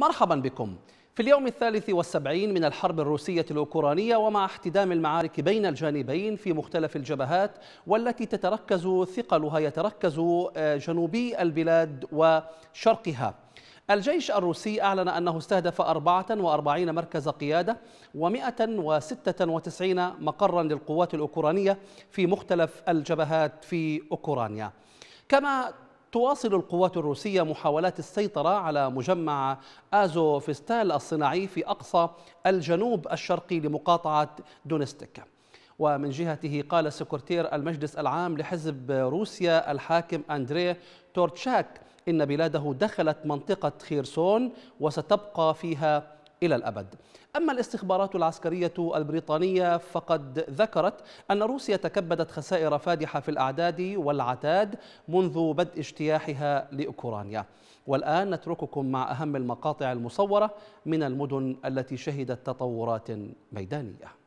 مرحبا بكم. في اليوم الثالث والسبعين من الحرب الروسية الأوكرانية ومع احتدام المعارك بين الجانبين في مختلف الجبهات والتي تتركز ثقلها يتركز جنوبي البلاد وشرقها. الجيش الروسي أعلن أنه استهدف 44 مركز قيادة و196 مقرا للقوات الأوكرانية في مختلف الجبهات في أوكرانيا. كما تواصل القوات الروسية محاولات السيطرة على مجمع آزوفستال الصناعي في أقصى الجنوب الشرقي لمقاطعة دونيتسك ومن جهته قال سكرتير المجلس العام لحزب روسيا الحاكم أندري تورتشاك إن بلاده دخلت منطقة خيرسون وستبقى فيها إلى الأبد. أما الاستخبارات العسكرية البريطانية فقد ذكرت أن روسيا تكبدت خسائر فادحة في الأعداد والعتاد منذ بدء اجتياحها لأوكرانيا. والآن نترككم مع أهم المقاطع المصورة من المدن التي شهدت تطورات ميدانية.